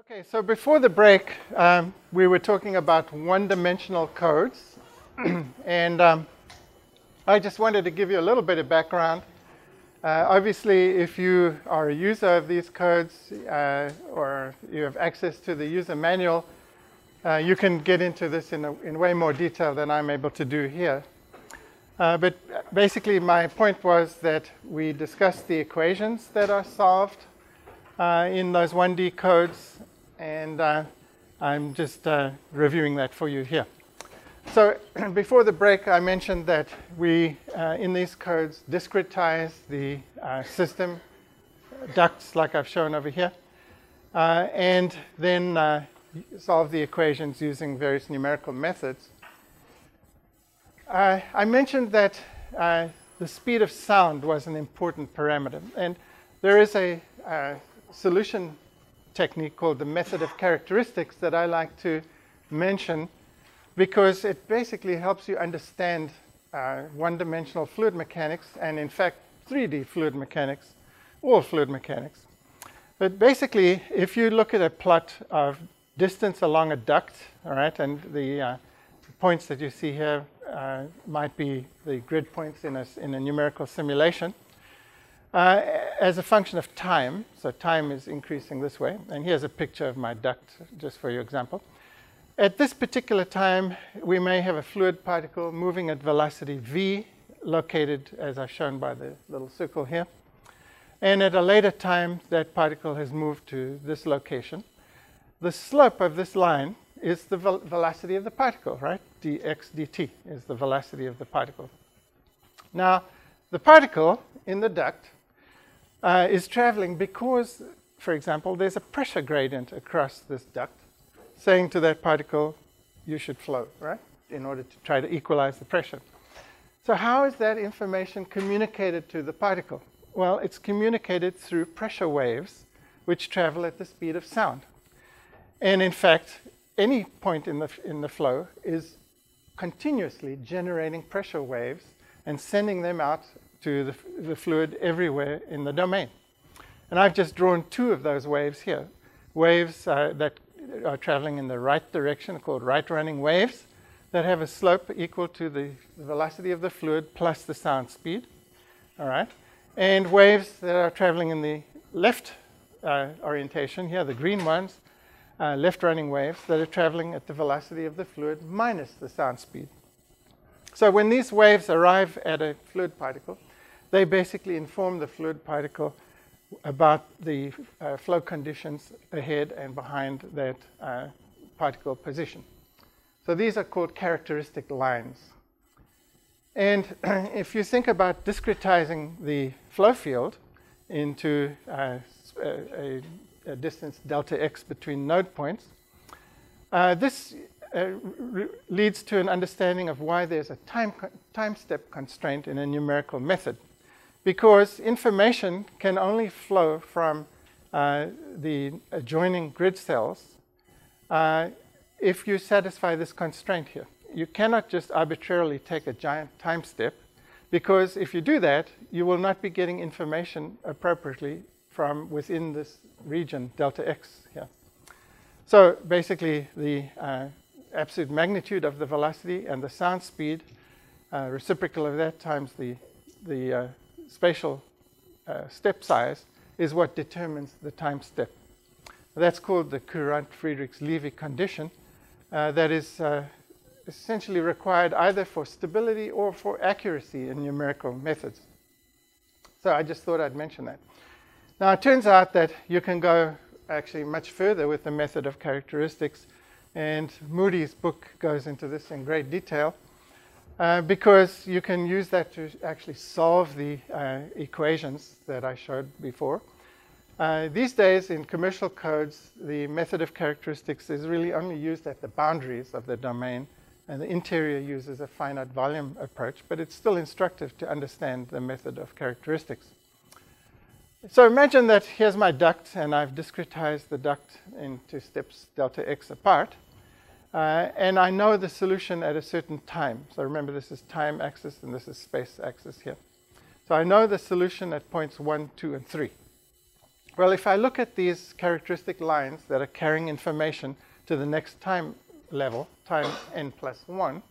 Okay, so before the break, um, we were talking about one-dimensional codes, and um, I just wanted to give you a little bit of background. Uh, obviously, if you are a user of these codes uh, or you have access to the user manual, uh, you can get into this in, a, in way more detail than I'm able to do here. Uh, but basically, my point was that we discussed the equations that are solved uh, in those 1D codes and uh, I'm just uh, reviewing that for you here. So before the break, I mentioned that we, uh, in these codes, discretize the uh, system ducts like I've shown over here, uh, and then uh, solve the equations using various numerical methods. I mentioned that the speed of sound was an important parameter, and there is a solution technique called the method of characteristics that I like to mention because it basically helps you understand uh, one-dimensional fluid mechanics and in fact 3D fluid mechanics, all fluid mechanics. But basically, if you look at a plot of distance along a duct, all right, and the uh, points that you see here uh, might be the grid points in a, in a numerical simulation uh, as a function of time. So time is increasing this way. And here's a picture of my duct, just for your example. At this particular time, we may have a fluid particle moving at velocity v, located as I've shown by the little circle here. And at a later time, that particle has moved to this location. The slope of this line is the vel velocity of the particle, right? dx dt is the velocity of the particle. Now, the particle in the duct uh, is traveling because, for example, there's a pressure gradient across this duct saying to that particle, you should flow, right? In order to try to equalize the pressure. So how is that information communicated to the particle? Well, it's communicated through pressure waves which travel at the speed of sound. And in fact, any point in the, in the flow is continuously generating pressure waves and sending them out to the, the fluid everywhere in the domain. And I've just drawn two of those waves here. Waves uh, that are traveling in the right direction, called right running waves, that have a slope equal to the velocity of the fluid plus the sound speed. All right. And waves that are traveling in the left uh, orientation, here, the green ones, uh, left running waves that are traveling at the velocity of the fluid minus the sound speed. So when these waves arrive at a fluid particle, they basically inform the fluid particle about the uh, flow conditions ahead and behind that uh, particle position. So these are called characteristic lines. And if you think about discretizing the flow field into uh, a, a, distance delta x between node points, uh, this uh, leads to an understanding of why there's a time, time step constraint in a numerical method because information can only flow from uh, the adjoining grid cells uh, if you satisfy this constraint here. You cannot just arbitrarily take a giant time step because if you do that, you will not be getting information appropriately from within this region, delta x here. So basically, the uh, absolute magnitude of the velocity and the sound speed, uh, reciprocal of that times the, the uh, spatial uh, step size is what determines the time step. That's called the Courant-Friedrichs-Lewy condition uh, that is uh, essentially required either for stability or for accuracy in numerical methods. So I just thought I'd mention that. Now it turns out that you can go actually much further with the method of characteristics and Moody's book goes into this in great detail. Uh, because you can use that to actually solve the uh, equations that I showed before. Uh, these days in commercial codes, the method of characteristics is really only used at the boundaries of the domain, and the interior uses a finite volume approach, but it's still instructive to understand the method of characteristics. So imagine that here's my duct, and I've discretized the duct into steps delta x apart. Uh, and I know the solution at a certain time. So remember, this is time axis and this is space axis here. So I know the solution at points 1, 2, and 3. Well, if I look at these characteristic lines that are carrying information to the next time level, time n plus 1,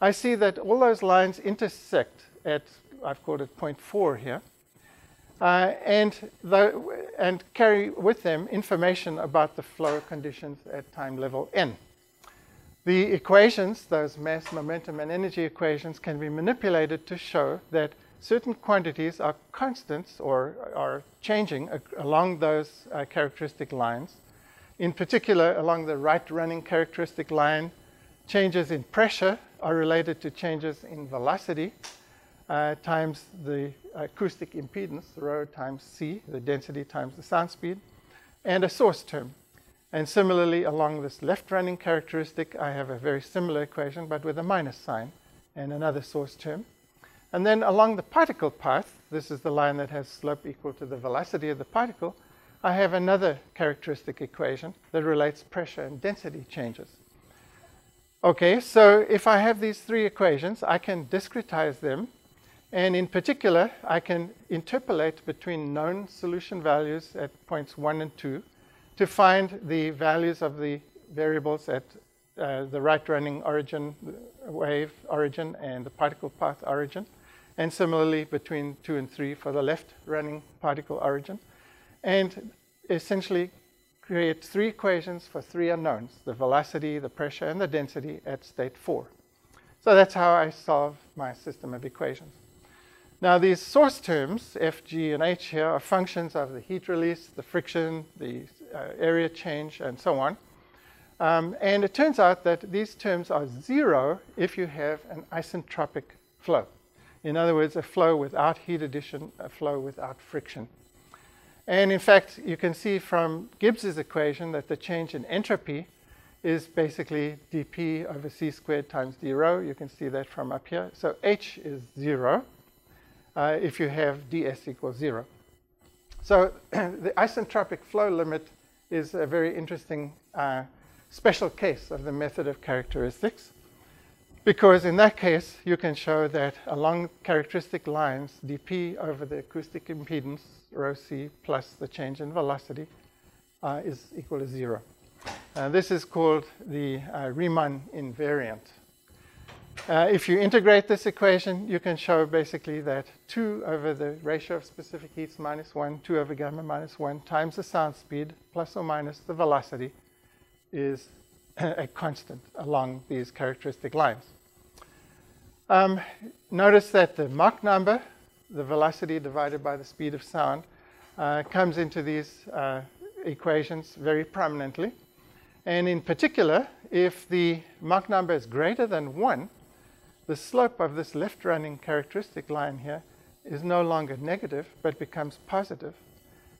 I see that all those lines intersect at, I've called it point 4 here, uh, and, the, and carry with them information about the flow conditions at time level n. The equations, those mass, momentum, and energy equations, can be manipulated to show that certain quantities are constants or are changing along those uh, characteristic lines. In particular, along the right running characteristic line, changes in pressure are related to changes in velocity uh, times the acoustic impedance, rho times c, the density times the sound speed, and a source term. And similarly, along this left running characteristic, I have a very similar equation, but with a minus sign and another source term. And then along the particle path, this is the line that has slope equal to the velocity of the particle, I have another characteristic equation that relates pressure and density changes. Okay, so if I have these three equations, I can discretize them. And in particular, I can interpolate between known solution values at points 1 and 2 to find the values of the variables at uh, the right running origin wave origin and the particle path origin and similarly between 2 and 3 for the left running particle origin, and essentially create three equations for three unknowns, the velocity, the pressure, and the density at state 4. So that's how I solve my system of equations. Now these source terms, f, g, and h here, are functions of the heat release, the friction, the uh, area change, and so on. Um, and it turns out that these terms are zero if you have an isentropic flow. In other words, a flow without heat addition, a flow without friction. And in fact, you can see from Gibbs's equation that the change in entropy is basically dp over c squared times d rho. You can see that from up here. So h is 0 uh, if you have ds equals 0. So the isentropic flow limit is a very interesting uh, special case of the method of characteristics. Because in that case, you can show that along characteristic lines, dp over the acoustic impedance, rho c, plus the change in velocity, uh, is equal to zero. Uh, this is called the uh, Riemann invariant. Uh, if you integrate this equation, you can show basically that 2 over the ratio of specific heats minus 1, 2 over gamma minus 1, times the sound speed, plus or minus the velocity, is a constant along these characteristic lines. Um, notice that the Mach number, the velocity divided by the speed of sound, uh, comes into these uh, equations very prominently. And in particular, if the Mach number is greater than 1, the slope of this left running characteristic line here is no longer negative, but becomes positive.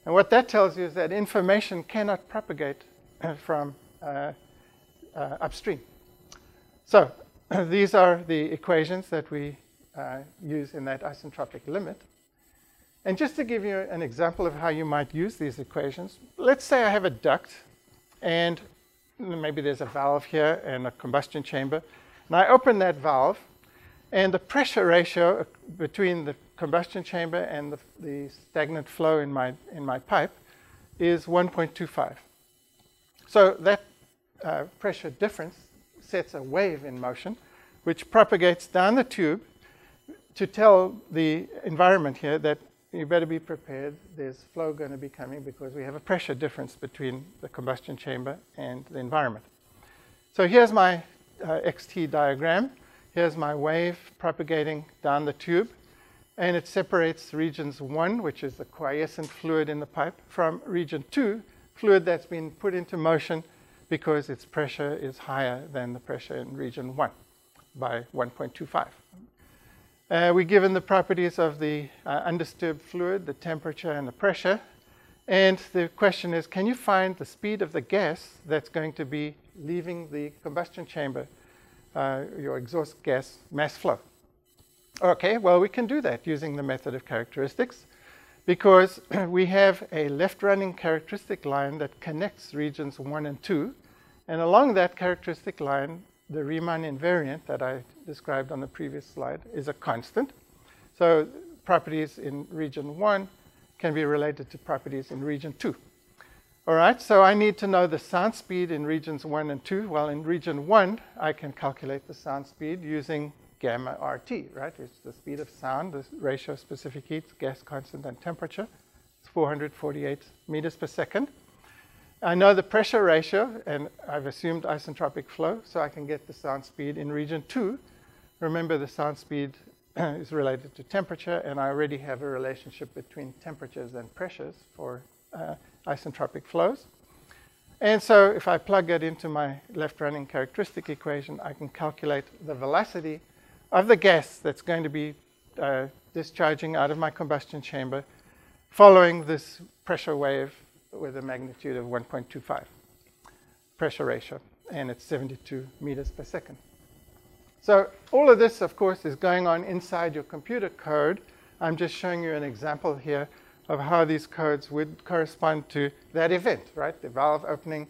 And what that tells you is that information cannot propagate from uh, uh, upstream. So these are the equations that we uh, use in that isentropic limit. And just to give you an example of how you might use these equations, let's say I have a duct and maybe there's a valve here and a combustion chamber. And I open that valve and the pressure ratio between the combustion chamber and the, the stagnant flow in my, in my pipe is 1.25. So that uh, pressure difference sets a wave in motion, which propagates down the tube to tell the environment here that you better be prepared. There's flow going to be coming because we have a pressure difference between the combustion chamber and the environment. So here's my uh, XT diagram. Here's my wave propagating down the tube. And it separates regions 1, which is the quiescent fluid in the pipe, from region 2, fluid that's been put into motion because its pressure is higher than the pressure in region 1 by 1.25. Uh, we're given the properties of the uh, undisturbed fluid, the temperature, and the pressure. And the question is, can you find the speed of the gas that's going to be leaving the combustion chamber, uh, your exhaust gas mass flow? Okay, well, we can do that using the method of characteristics because we have a left running characteristic line that connects regions 1 and 2 and along that characteristic line, the Riemann invariant that I described on the previous slide is a constant. So properties in region 1 can be related to properties in region 2. All right, so I need to know the sound speed in regions 1 and 2. Well, in region 1, I can calculate the sound speed using gamma RT, right? It's the speed of sound, the ratio of specific heat, gas constant, and temperature. It's 448 meters per second. I know the pressure ratio, and I've assumed isentropic flow, so I can get the sound speed in region 2. Remember, the sound speed is related to temperature, and I already have a relationship between temperatures and pressures for uh, isentropic flows. And so if I plug it into my left running characteristic equation, I can calculate the velocity of the gas that's going to be uh, discharging out of my combustion chamber following this pressure wave with a magnitude of 1.25 pressure ratio, and it's 72 meters per second. So all of this, of course, is going on inside your computer code. I'm just showing you an example here of how these codes would correspond to that event, right? The valve opening,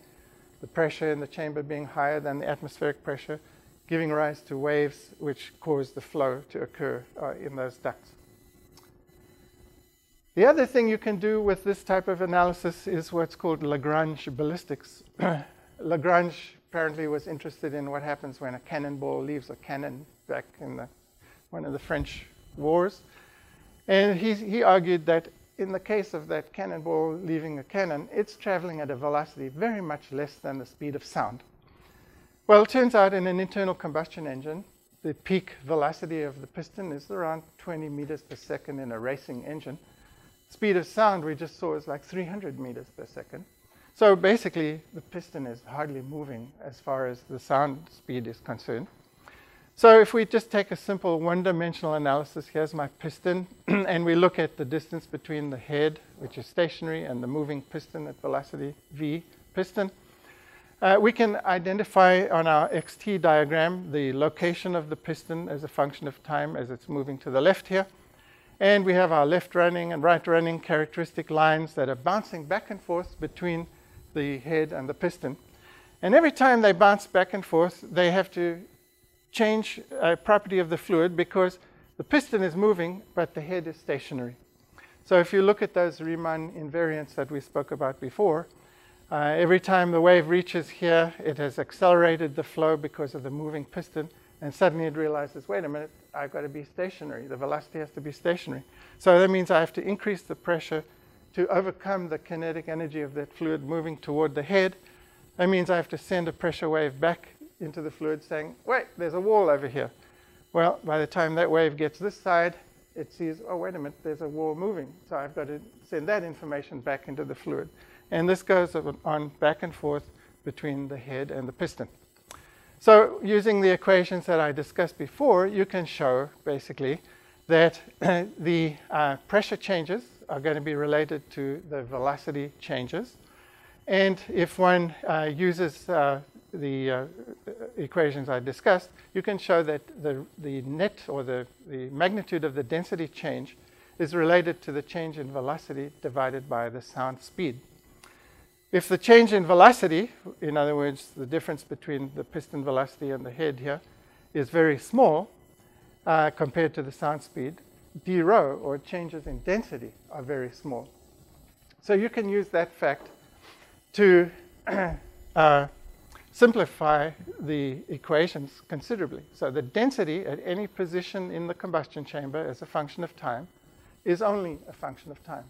the pressure in the chamber being higher than the atmospheric pressure, giving rise to waves which cause the flow to occur uh, in those ducts. The other thing you can do with this type of analysis is what's called Lagrange ballistics. Lagrange apparently was interested in what happens when a cannonball leaves a cannon back in the, one of the French wars. And he, he argued that in the case of that cannonball leaving a cannon, it's traveling at a velocity very much less than the speed of sound. Well, it turns out in an internal combustion engine, the peak velocity of the piston is around 20 meters per second in a racing engine. Speed of sound we just saw is like 300 meters per second. So basically, the piston is hardly moving as far as the sound speed is concerned. So if we just take a simple one-dimensional analysis, here's my piston, and we look at the distance between the head, which is stationary, and the moving piston at velocity v piston. Uh, we can identify on our xt diagram the location of the piston as a function of time as it's moving to the left here. And we have our left running and right running characteristic lines that are bouncing back and forth between the head and the piston. And every time they bounce back and forth, they have to change a property of the fluid because the piston is moving, but the head is stationary. So if you look at those Riemann invariants that we spoke about before, uh, every time the wave reaches here, it has accelerated the flow because of the moving piston, and suddenly it realizes, wait a minute, I've got to be stationary. The velocity has to be stationary. So that means I have to increase the pressure to overcome the kinetic energy of that fluid moving toward the head. That means I have to send a pressure wave back into the fluid saying, wait, there's a wall over here. Well, by the time that wave gets this side, it sees, oh, wait a minute, there's a wall moving. So I've got to send that information back into the fluid. And this goes on back and forth between the head and the piston. So using the equations that I discussed before, you can show basically that the uh, pressure changes are going to be related to the velocity changes. And if one uh, uses uh, the uh, equations I discussed, you can show that the, the net or the, the magnitude of the density change is related to the change in velocity divided by the sound speed. If the change in velocity, in other words, the difference between the piston velocity and the head here, is very small uh, compared to the sound speed, d rho, or changes in density, are very small. So you can use that fact to uh, simplify the equations considerably. So the density at any position in the combustion chamber as a function of time is only a function of time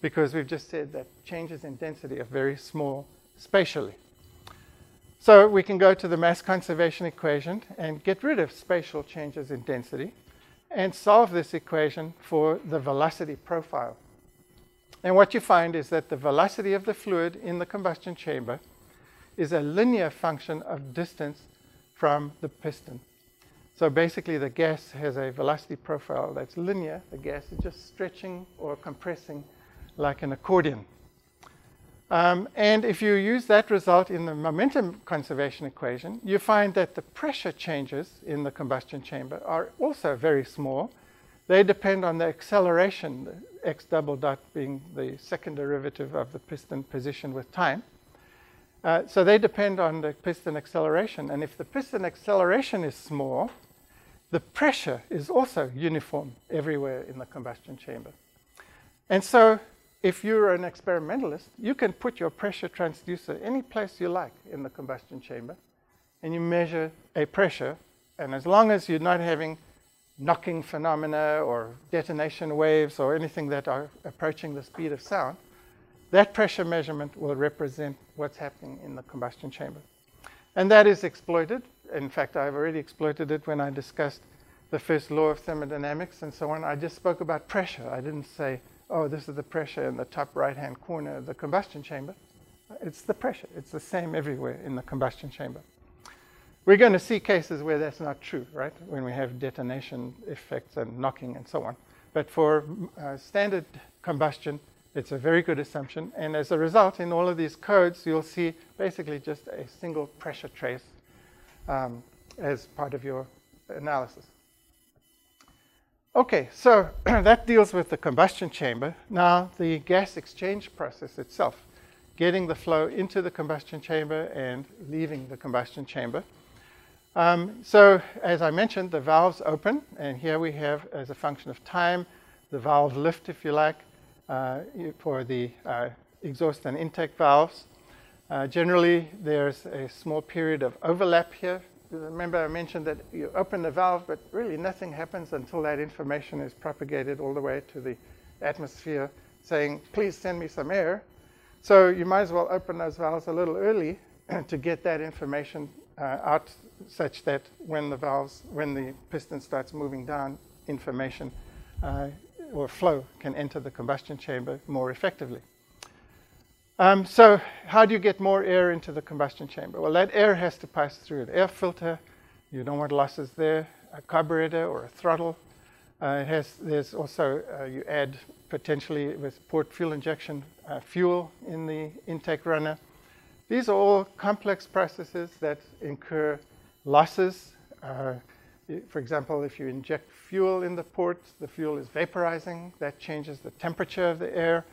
because we've just said that changes in density are very small spatially. So we can go to the mass conservation equation and get rid of spatial changes in density and solve this equation for the velocity profile. And what you find is that the velocity of the fluid in the combustion chamber is a linear function of distance from the piston. So basically the gas has a velocity profile that's linear. The gas is just stretching or compressing like an accordion. Um, and if you use that result in the momentum conservation equation, you find that the pressure changes in the combustion chamber are also very small. They depend on the acceleration, the x double dot being the second derivative of the piston position with time. Uh, so they depend on the piston acceleration. And if the piston acceleration is small, the pressure is also uniform everywhere in the combustion chamber. And so if you're an experimentalist, you can put your pressure transducer any place you like in the combustion chamber, and you measure a pressure, and as long as you're not having knocking phenomena or detonation waves or anything that are approaching the speed of sound, that pressure measurement will represent what's happening in the combustion chamber. And that is exploited. In fact, I've already exploited it when I discussed the first law of thermodynamics and so on. I just spoke about pressure. I didn't say, oh, this is the pressure in the top right-hand corner of the combustion chamber. It's the pressure. It's the same everywhere in the combustion chamber. We're going to see cases where that's not true, right? When we have detonation effects and knocking and so on. But for uh, standard combustion, it's a very good assumption. And as a result, in all of these codes, you'll see basically just a single pressure trace um, as part of your analysis. Okay, so that deals with the combustion chamber. Now, the gas exchange process itself, getting the flow into the combustion chamber and leaving the combustion chamber. Um, so as I mentioned, the valves open, and here we have, as a function of time, the valve lift, if you like, for the uh, exhaust and intake valves. Uh, generally, there's a small period of overlap here. Remember I mentioned that you open the valve, but really nothing happens until that information is propagated all the way to the atmosphere saying, please send me some air. So you might as well open those valves a little early to get that information uh, out such that when the valves, when the piston starts moving down, information uh, or flow can enter the combustion chamber more effectively. Um, so how do you get more air into the combustion chamber? Well, that air has to pass through an air filter. You don't want losses there. A carburetor or a throttle. Uh, it has, there's also, uh, you add potentially with port fuel injection uh, fuel in the intake runner. These are all complex processes that incur losses. For example, if you inject fuel in the port, the fuel is vaporizing. That changes the temperature of the air.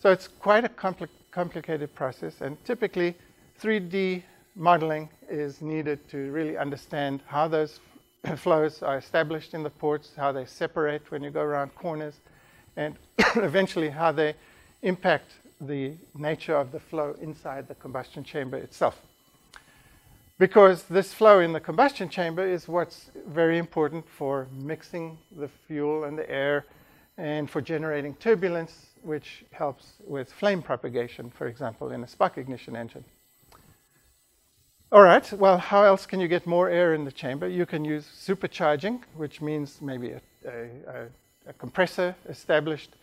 So it's quite a compli complicated process. And typically, 3D modeling is needed to really understand how those flows are established in the ports, how they separate when you go around corners, and eventually how they impact the nature of the flow inside the combustion chamber itself because this flow in the combustion chamber is what's very important for mixing the fuel and the air and for generating turbulence, which helps with flame propagation, for example, in a spark ignition engine. All right, well, how else can you get more air in the chamber? You can use supercharging, which means maybe a, a, a compressor established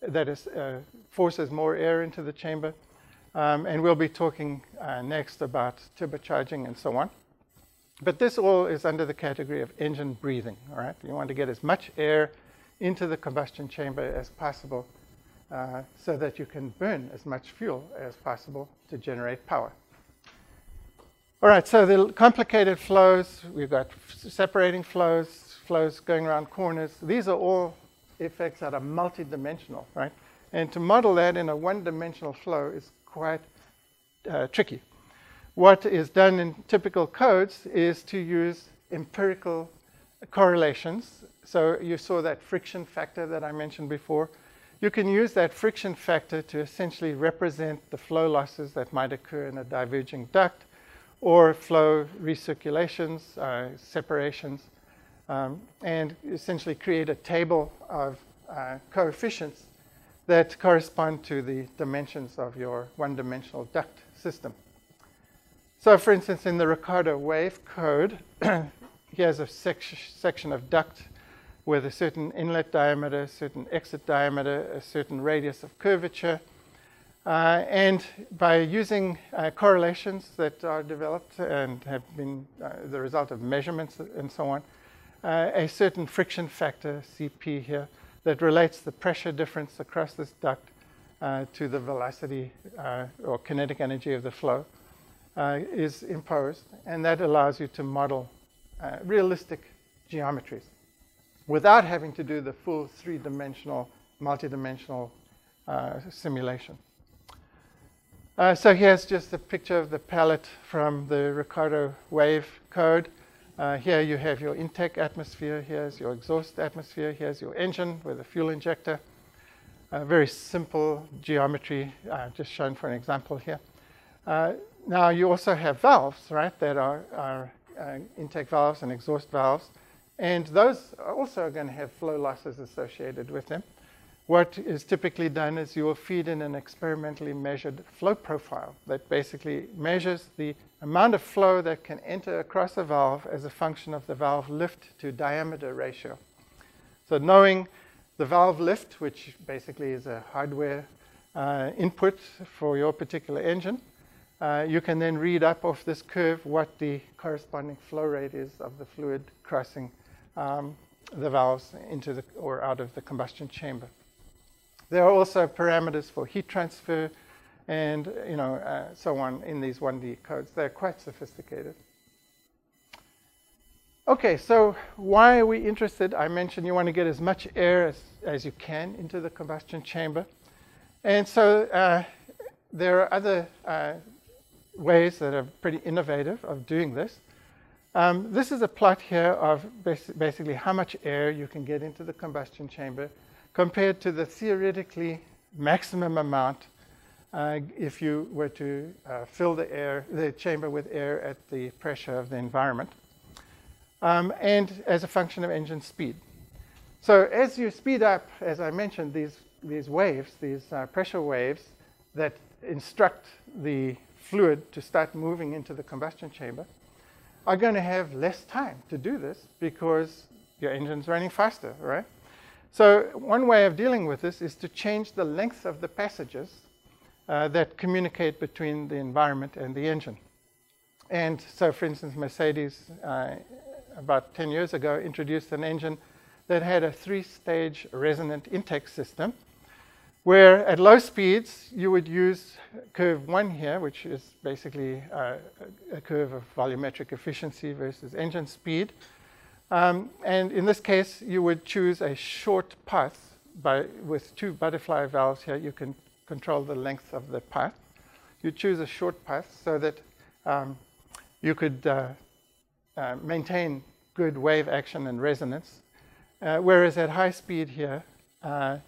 that is, uh, forces more air into the chamber. Um, and we'll be talking uh, next about turbocharging and so on. But this all is under the category of engine breathing, all right? You want to get as much air into the combustion chamber as possible uh, so that you can burn as much fuel as possible to generate power. All right, so the complicated flows, we've got separating flows, flows going around corners. These are all effects that are multidimensional, right? And to model that in a one-dimensional flow is quite uh, tricky. What is done in typical codes is to use empirical correlations. So you saw that friction factor that I mentioned before. You can use that friction factor to essentially represent the flow losses that might occur in a diverging duct or flow recirculations, uh, separations, um, and essentially create a table of uh, coefficients that correspond to the dimensions of your one-dimensional duct system. So for instance, in the Ricardo wave code, here's a sec section of duct with a certain inlet diameter, a certain exit diameter, a certain radius of curvature. Uh, and by using uh, correlations that are developed and have been uh, the result of measurements and so on, uh, a certain friction factor, CP here, that relates the pressure difference across this duct uh, to the velocity uh, or kinetic energy of the flow uh, is imposed, and that allows you to model uh, realistic geometries without having to do the full three-dimensional, multi-dimensional uh, simulation. Uh, so here's just a picture of the palette from the Ricardo wave code. Uh, here you have your intake atmosphere, here's your exhaust atmosphere, here's your engine with a fuel injector. very simple geometry, uh, just shown for an example here. Uh, now you also have valves, right, that are, are uh, intake valves and exhaust valves. And those also are going to have flow losses associated with them. What is typically done is you will feed in an experimentally measured flow profile that basically measures the amount of flow that can enter across a valve as a function of the valve lift to diameter ratio. So knowing the valve lift, which basically is a hardware uh, input for your particular engine, uh, you can then read up off this curve what the corresponding flow rate is of the fluid crossing um, the valves into the or out of the combustion chamber. There are also parameters for heat transfer and you know uh, so on in these 1D codes. They're quite sophisticated. Okay, so why are we interested? I mentioned you want to get as much air as, as you can into the combustion chamber. And so uh, there are other uh, ways that are pretty innovative of doing this. Um, this is a plot here of bas basically how much air you can get into the combustion chamber compared to the theoretically maximum amount uh, if you were to uh, fill the air, the chamber with air at the pressure of the environment, um, and as a function of engine speed. So as you speed up, as I mentioned, these, these waves, these uh, pressure waves that instruct the fluid to start moving into the combustion chamber are going to have less time to do this because your engine's running faster, right? So one way of dealing with this is to change the length of the passages uh, that communicate between the environment and the engine. And so, for instance, Mercedes, uh, about 10 years ago, introduced an engine that had a three-stage resonant intake system where at low speeds you would use curve one here, which is basically uh, a curve of volumetric efficiency versus engine speed. Um, and in this case, you would choose a short path by, with two butterfly valves here. You can control the length of the path. You choose a short path so that um, you could uh, uh, maintain good wave action and resonance. Uh, whereas at high speed here, uh,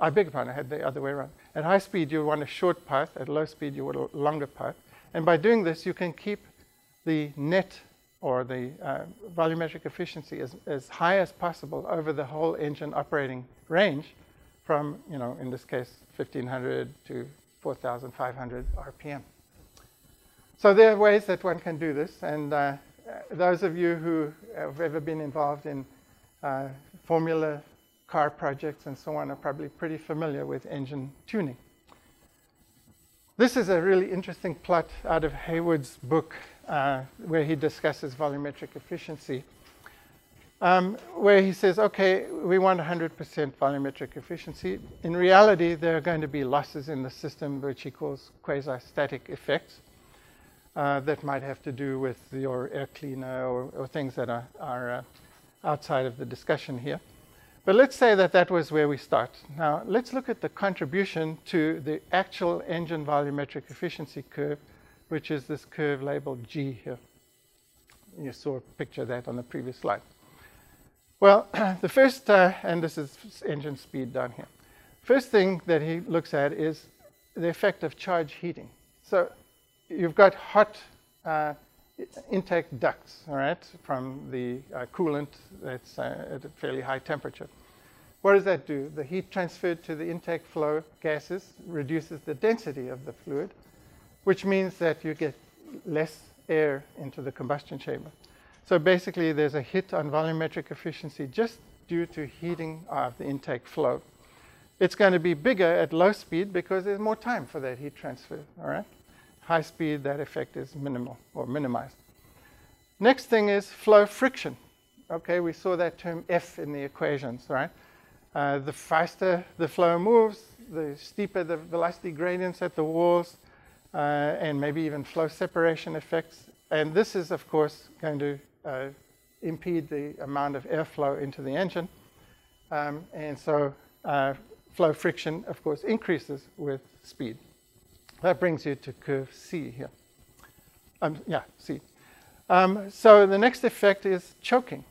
I beg your pardon, I had the other way around. At high speed, you want a short path. At low speed, you want a longer path. And by doing this, you can keep the net or the uh, volumetric efficiency as, as high as possible over the whole engine operating range from, you know, in this case, 1500 to 4500 RPM. So there are ways that one can do this. And uh, those of you who have ever been involved in uh, Formula car projects and so on are probably pretty familiar with engine tuning. This is a really interesting plot out of Heywood's book uh, where he discusses volumetric efficiency, um, where he says, okay, we want 100% volumetric efficiency. In reality, there are going to be losses in the system, which he calls quasi-static effects, uh, that might have to do with your air cleaner or, or things that are, are uh, outside of the discussion here. But let's say that that was where we start. Now, let's look at the contribution to the actual engine volumetric efficiency curve, which is this curve labeled G here. You saw a picture of that on the previous slide. Well, the first, uh, and this is engine speed down here. First thing that he looks at is the effect of charge heating. So you've got hot uh, intake ducts, all right, from the uh, coolant that's uh, at a fairly high temperature. What does that do? The heat transferred to the intake flow gases reduces the density of the fluid, which means that you get less air into the combustion chamber. So basically, there's a hit on volumetric efficiency just due to heating of the intake flow. It's going to be bigger at low speed because there's more time for that heat transfer, all right? high speed, that effect is minimal or minimized. Next thing is flow friction. Okay, we saw that term F in the equations, right? Uh, the faster the flow moves, the steeper the velocity gradients at the walls, uh, and maybe even flow separation effects. And this is, of course, going to uh, impede the amount of airflow into the engine. Um, and so uh, flow friction, of course, increases with speed. That brings you to curve C here. Um, yeah, C. Um, so the next effect is choking.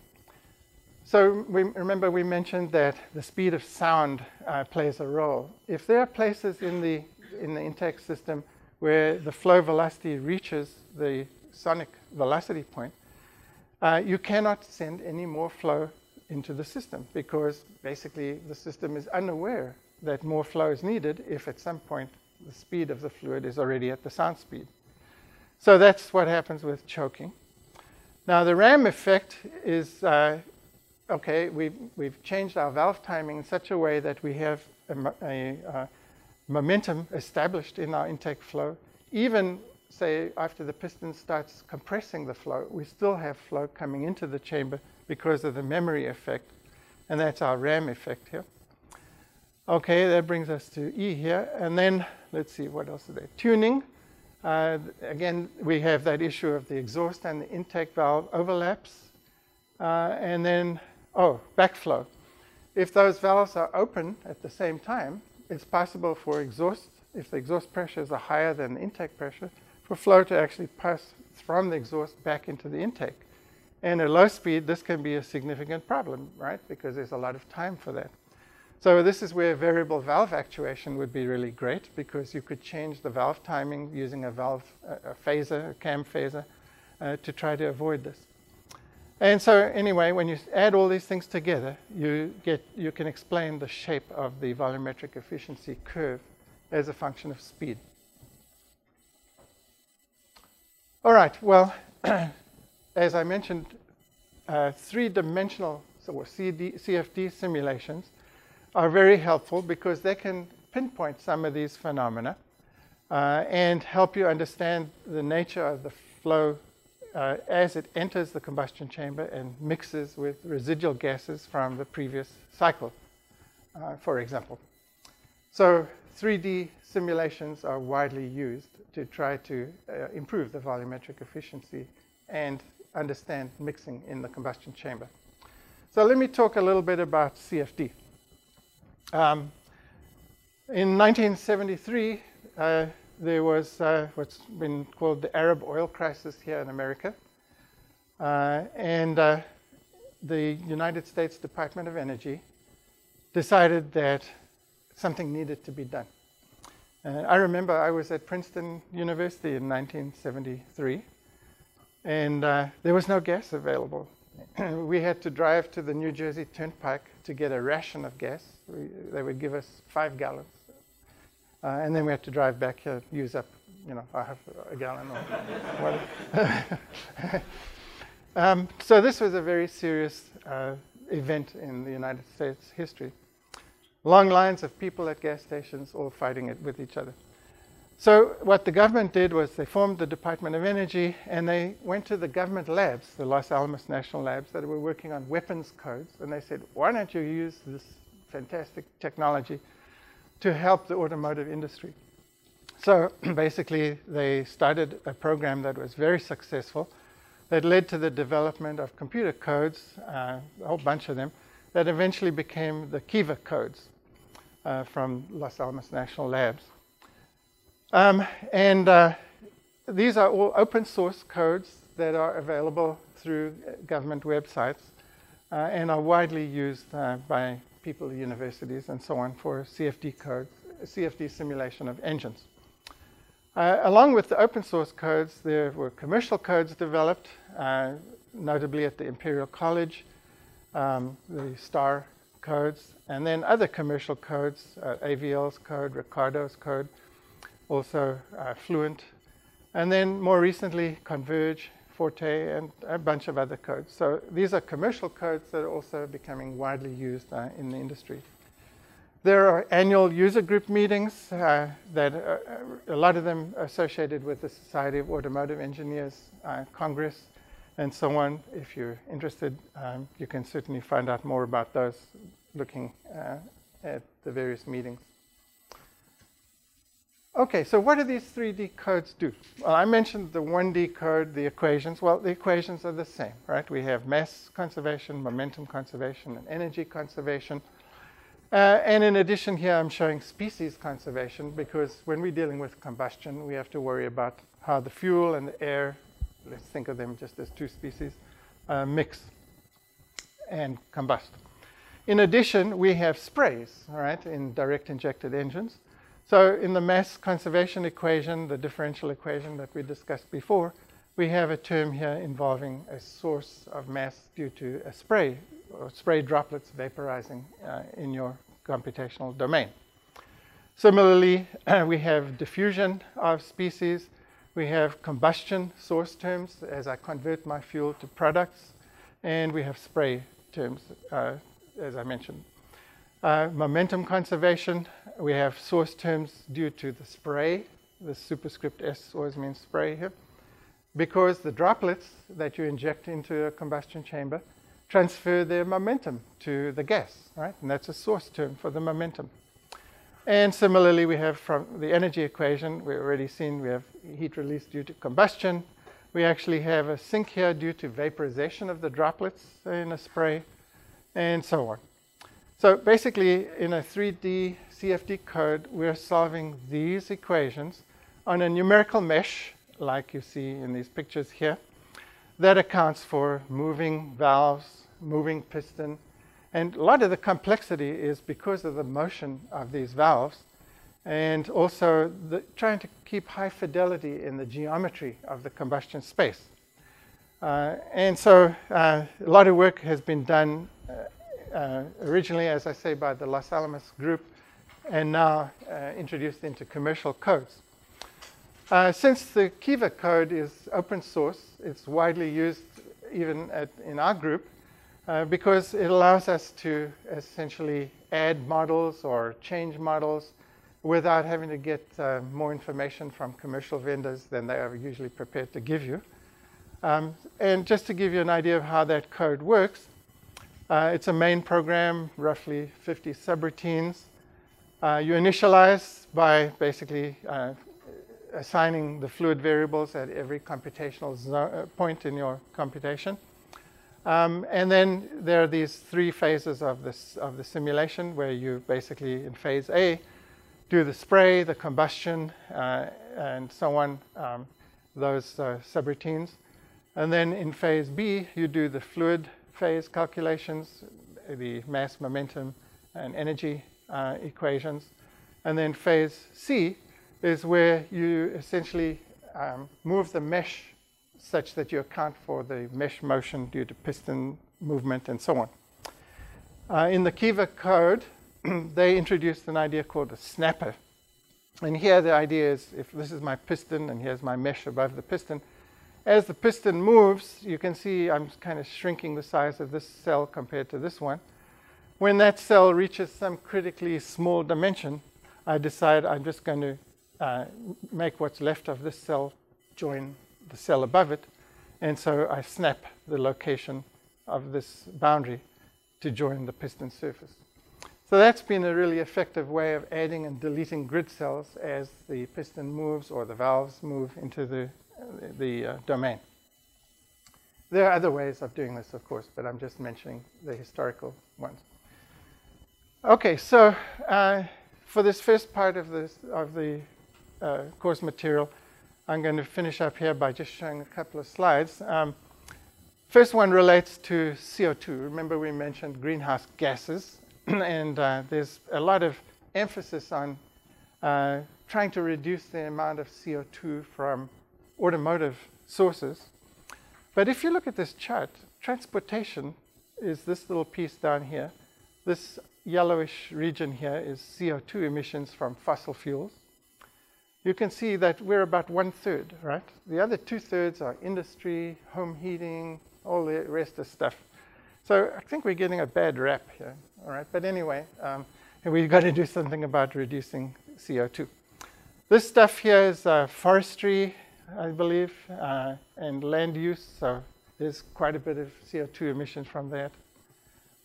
so we, remember we mentioned that the speed of sound uh, plays a role. If there are places in the, in the intake system where the flow velocity reaches the sonic velocity point, uh, you cannot send any more flow into the system because basically the system is unaware that more flow is needed if at some point the speed of the fluid is already at the sound speed. So that's what happens with choking. Now the ram effect is, uh, okay, we've, we've changed our valve timing in such a way that we have a, a uh, momentum established in our intake flow. Even, say, after the piston starts compressing the flow, we still have flow coming into the chamber because of the memory effect. And that's our ram effect here. Okay, that brings us to E here. And then, let's see, what else is there? Tuning. Uh, again, we have that issue of the exhaust and the intake valve overlaps. Uh, and then, oh, backflow. If those valves are open at the same time, it's possible for exhaust, if the exhaust pressures are higher than the intake pressure, for flow to actually pass from the exhaust back into the intake. And at low speed, this can be a significant problem, right? Because there's a lot of time for that. So this is where variable valve actuation would be really great because you could change the valve timing using a valve a phaser, a cam phaser, uh, to try to avoid this. And so anyway, when you add all these things together, you, get, you can explain the shape of the volumetric efficiency curve as a function of speed. All right, well, as I mentioned, uh, three-dimensional CD, CFD simulations are very helpful because they can pinpoint some of these phenomena uh, and help you understand the nature of the flow uh, as it enters the combustion chamber and mixes with residual gases from the previous cycle, uh, for example. So 3D simulations are widely used to try to uh, improve the volumetric efficiency and understand mixing in the combustion chamber. So let me talk a little bit about CFD. Um, in 1973, uh, there was uh, what's been called the Arab oil crisis here in America. Uh, and uh, the United States Department of Energy decided that something needed to be done. And I remember I was at Princeton University in 1973, and uh, there was no gas available. we had to drive to the New Jersey Turnpike to get a ration of gas. We, they would give us five gallons. Uh, and then we have to drive back here, use up, you know, half a gallon or whatever. um, so this was a very serious uh, event in the United States history. Long lines of people at gas stations all fighting it with each other. So what the government did was they formed the Department of Energy and they went to the government labs, the Los Alamos National Labs that were working on weapons codes, and they said, why don't you use this fantastic technology to help the automotive industry? So basically they started a program that was very successful that led to the development of computer codes, uh, a whole bunch of them, that eventually became the Kiva codes uh, from Los Alamos National Labs. Um, and uh, these are all open source codes that are available through government websites uh, and are widely used uh, by people, universities, and so on for CFD codes, CFD simulation of engines. Uh, along with the open source codes, there were commercial codes developed, uh, notably at the Imperial College, um, the STAR codes, and then other commercial codes, uh, AVL's code, Ricardo's code, also uh, Fluent, and then more recently Converge, Forte, and a bunch of other codes. So these are commercial codes that are also becoming widely used uh, in the industry. There are annual user group meetings uh, that are, uh, a lot of them associated with the Society of Automotive Engineers uh, Congress and so on. If you're interested, um, you can certainly find out more about those looking uh, at the various meetings. Okay, so what do these 3D codes do? Well, I mentioned the 1D code, the equations. Well, the equations are the same, right? We have mass conservation, momentum conservation, and energy conservation. Uh, and in addition here, I'm showing species conservation because when we're dealing with combustion, we have to worry about how the fuel and the air, let's think of them just as two species, uh, mix. and combust. In addition, we have sprays, all right, in direct injected engines. So in the mass conservation equation, the differential equation that we discussed before, we have a term here involving a source of mass due to a spray or spray droplets vaporizing uh, in your computational domain. Similarly, we have diffusion of species. We have combustion source terms as I convert my fuel to products. And we have spray terms, uh, as I mentioned. Uh, momentum conservation, we have source terms due to the spray. The superscript S always means spray here because the droplets that you inject into a combustion chamber transfer their momentum to the gas, right? And that's a source term for the momentum. And similarly, we have from the energy equation, we've already seen we have heat release due to combustion. We actually have a sink here due to vaporization of the droplets in a spray, and so on. So basically, in a 3D CFD code, we're solving these equations on a numerical mesh like you see in these pictures here. That accounts for moving valves, moving piston, and a lot of the complexity is because of the motion of these valves and also the, trying to keep high fidelity in the geometry of the combustion space. Uh, and so uh, a lot of work has been done uh, uh originally, as I say, by the Los Alamos group and now uh, introduced into commercial codes. Uh, since the Kiva code is open source, it's widely used even at, in our group uh, because it allows us to essentially add models or change models without having to get uh, more information from commercial vendors than they are usually prepared to give you. Um, and just to give you an idea of how that code works, uh, it's a main program, roughly 50 subroutines. Uh, you initialize by basically uh, assigning the fluid variables at every computational uh, point in your computation. Um, and then there are these three phases of, this, of the simulation where you basically, in phase A, do the spray, the combustion, uh, and so on, um, those uh, subroutines. And then in phase B, you do the fluid phase calculations, the mass, momentum, and energy uh, equations. And then phase C, is where you essentially um, move the mesh such that you account for the mesh motion due to piston movement and so on. Uh, in the Kiva code, they introduced an idea called a snapper. And here the idea is if this is my piston and here's my mesh above the piston, as the piston moves, you can see I'm kind of shrinking the size of this cell compared to this one. When that cell reaches some critically small dimension, I decide I'm just going to uh, make what's left of this cell join the cell above it. And so I snap the location of this boundary to join the piston surface. So that's been a really effective way of adding and deleting grid cells as the piston moves or the valves move into the, the uh, domain. There are other ways of doing this, of course, but I'm just mentioning the historical ones. Okay, so uh, for this first part of, this, of the uh, course material. I'm going to finish up here by just showing a couple of slides. Um, first one relates to CO2. Remember we mentioned greenhouse gases, and uh, there's a lot of emphasis on uh, trying to reduce the amount of CO2 from automotive sources. But if you look at this chart, transportation is this little piece down here. This yellowish region here is CO2 emissions from fossil fuels you can see that we're about one third, right? The other two thirds are industry, home heating, all the rest of stuff. So I think we're getting a bad rap here, all right? But anyway, um, we've got to do something about reducing CO2. This stuff here is uh, forestry, I believe, uh, and land use. So there's quite a bit of CO2 emissions from that.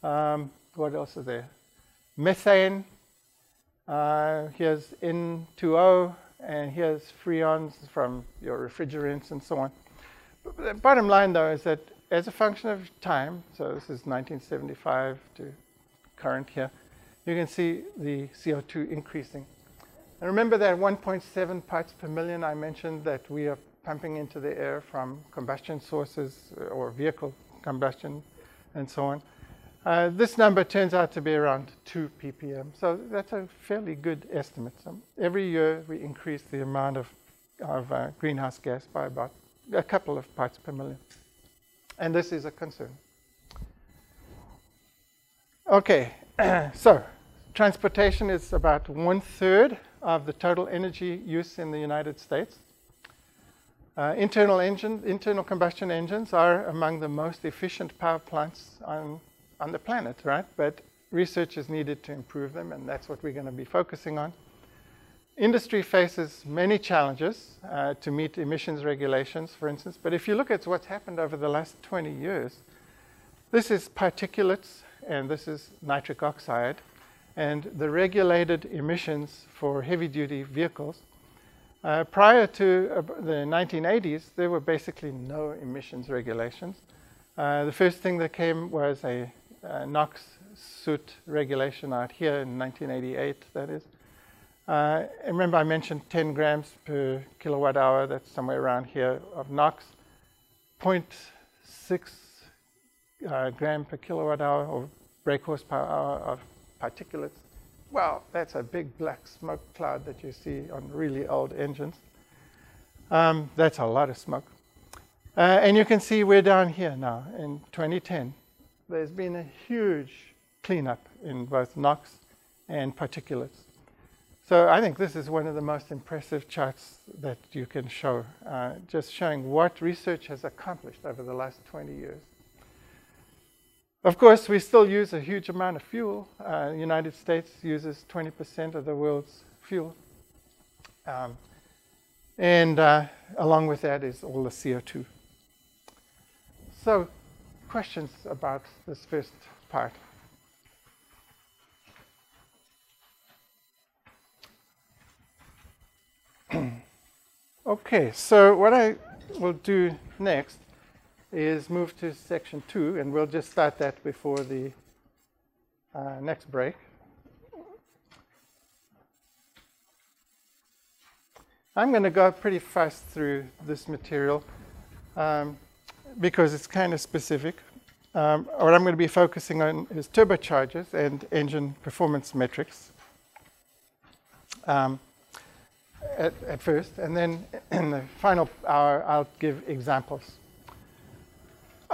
Um, what else is there? Methane. Uh, here's N2O, and here's freons from your refrigerants and so on. But the bottom line, though, is that as a function of time, so this is 1975 to current here, you can see the CO2 increasing. And remember that 1.7 parts per million I mentioned that we are pumping into the air from combustion sources or vehicle combustion and so on. Uh, this number turns out to be around 2 ppm, so that's a fairly good estimate. So every year we increase the amount of, of uh, greenhouse gas by about a couple of parts per million. And this is a concern. Okay, so transportation is about one third of the total energy use in the United States. Uh, internal engine, internal combustion engines are among the most efficient power plants on, on the planet, right? But research is needed to improve them, and that's what we're going to be focusing on. Industry faces many challenges uh, to meet emissions regulations, for instance, but if you look at what's happened over the last 20 years, this is particulates and this is nitric oxide, and the regulated emissions for heavy-duty vehicles. Uh, prior to uh, the 1980s, there were basically no emissions regulations. Uh, the first thing that came was a, a NOx soot regulation out here in 1988, that is. Uh, remember I mentioned 10 grams per kilowatt hour, that's somewhere around here, of NOx. 0.6 uh, gram per kilowatt hour or brake horsepower hour of particulates. Well, that's a big black smoke cloud that you see on really old engines. Um, that's a lot of smoke. Uh, and you can see we're down here now in 2010. There's been a huge cleanup in both NOx and particulates. So I think this is one of the most impressive charts that you can show, uh, just showing what research has accomplished over the last 20 years. Of course, we still use a huge amount of fuel. Uh, the United States uses 20% of the world's fuel. Um, and uh, along with that is all the CO2. So, questions about this first part? okay, so what I will do next is move to section two, and we'll just start that before the uh, next break. I'm going to go pretty fast through this material um, because it's kind of specific. Um, what I'm going to be focusing on is turbochargers and engine performance metrics um, at, at first, and then in the final hour, I'll give examples.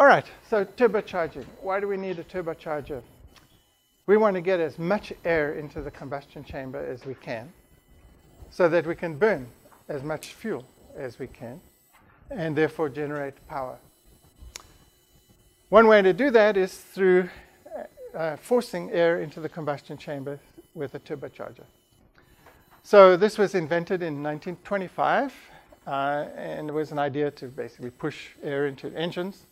All right, so turbocharging. Why do we need a turbocharger? We want to get as much air into the combustion chamber as we can so that we can burn as much fuel as we can and therefore generate power. One way to do that is through uh, forcing air into the combustion chamber with a turbocharger. So this was invented in 1925 uh, and it was an idea to basically push air into engines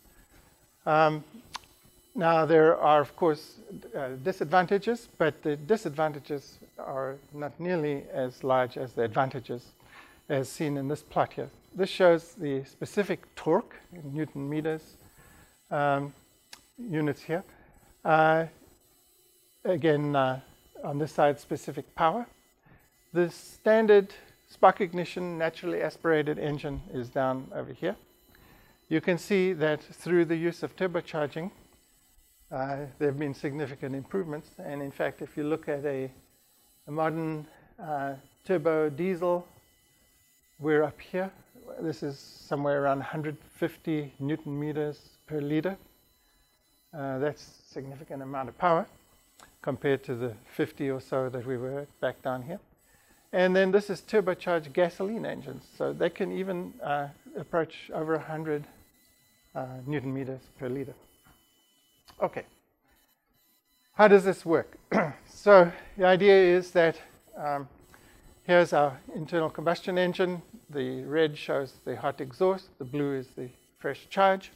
um, now, there are, of course, uh, disadvantages, but the disadvantages are not nearly as large as the advantages as seen in this plot here. This shows the specific torque in Newton meters um, units here. Uh, again, uh, on this side, specific power. The standard spark ignition naturally aspirated engine is down over here you can see that through the use of turbocharging, uh, there have been significant improvements. And in fact, if you look at a, a modern uh, turbo diesel, we're up here. This is somewhere around 150 newton meters per liter. Uh, that's a significant amount of power compared to the 50 or so that we were back down here. And then this is turbocharged gasoline engines. So they can even uh, approach over 100 uh, Newton meters per liter. Okay. How does this work? so the idea is that um, here's our internal combustion engine. The red shows the hot exhaust. The blue is the fresh charge.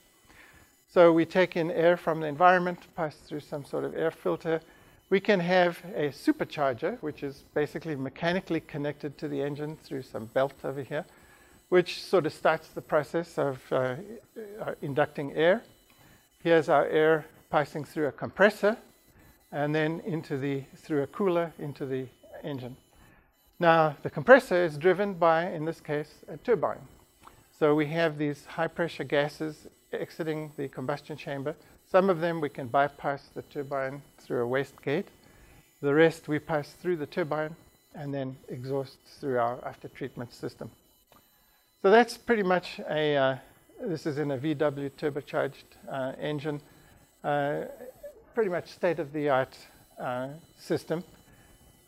So we take in air from the environment, pass through some sort of air filter. We can have a supercharger, which is basically mechanically connected to the engine through some belt over here which sort of starts the process of uh, uh, inducting air. Here's our air passing through a compressor and then into the, through a cooler into the engine. Now, the compressor is driven by, in this case, a turbine. So we have these high pressure gases exiting the combustion chamber, Some of them we can bypass the turbine through a waste gate. The rest we pass through the turbine and then exhaust through our after treatment system. So that's pretty much a, uh, this is in a VW turbocharged uh, engine, uh, pretty much state of the art uh, system.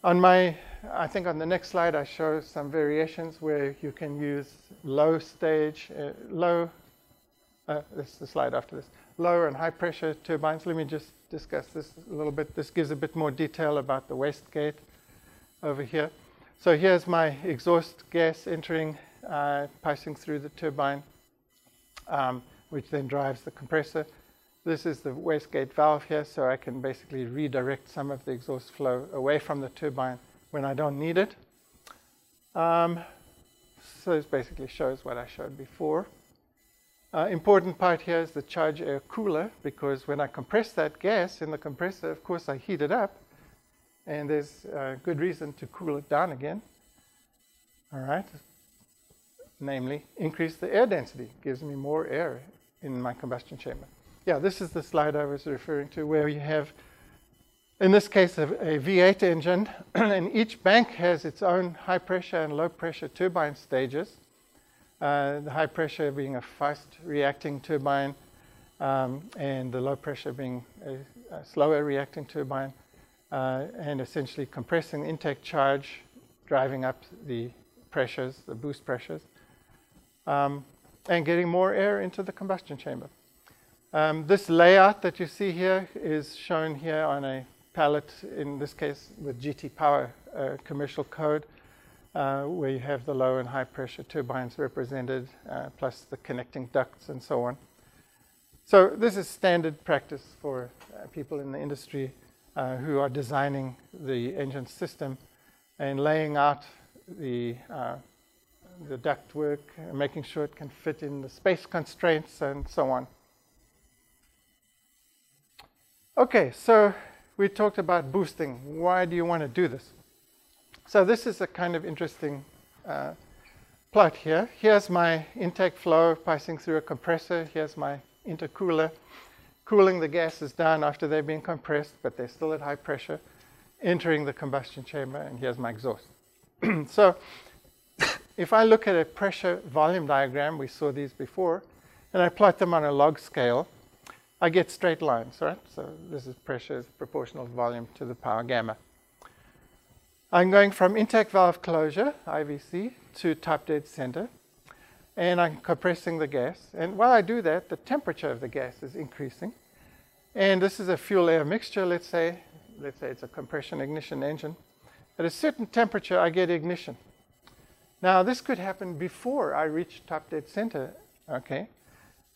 On my, I think on the next slide I show some variations where you can use low stage, uh, low, uh, this is the slide after this, lower and high pressure turbines. Let me just discuss this a little bit. This gives a bit more detail about the waste gate over here. So here's my exhaust gas entering, uh, passing through the turbine, um, which then drives the compressor. This is the wastegate valve here, so I can basically redirect some of the exhaust flow away from the turbine when I don't need it. Um, so this basically shows what I showed before. Uh, important part here is the charge air cooler, because when I compress that gas in the compressor, of course, I heat it up, and there's a good reason to cool it down again. All right, namely, increase the air density, gives me more air in my combustion chamber yeah, this is the slide I was referring to where you have, in this case, a a V8 engine, and each bank has its own high pressure and low pressure turbine stages. Uh, the high pressure being a fast reacting turbine, um, and the low pressure being a, a slower reacting turbine, uh, and essentially compressing intake charge, driving up the pressures, the boost pressures, um, and getting more air into the combustion chamber. Um, this layout that you see here is shown here on a pallet, in this case with GT Power uh, commercial code, uh, where you have the low and high pressure turbines represented, uh, plus the connecting ducts and so on. So this is standard practice for uh, people in the industry uh, who are designing the engine system and laying out the, uh, the duct work, making sure it can fit in the space constraints and so on. Okay, so we talked about boosting. Why do you want to do this? So this is a kind of interesting uh, plot here. Here's my intake flow passing through a compressor. Here's my intercooler. Cooling the gases down after they've been compressed, but they're still at high pressure, entering the combustion chamber, and here's my exhaust. so if I look at a pressure volume diagram, we saw these before, and I plot them on a log scale, I get straight lines, right? So this is pressure proportional to volume to the power gamma. I'm going from intake valve closure, IVC, to top dead center, and I'm compressing the gas. And while I do that, the temperature of the gas is increasing. And this is a fuel air mixture, let's say. Let's say it's a compression ignition engine. At a certain temperature, I get ignition. Now, this could happen before I reach top dead center, okay?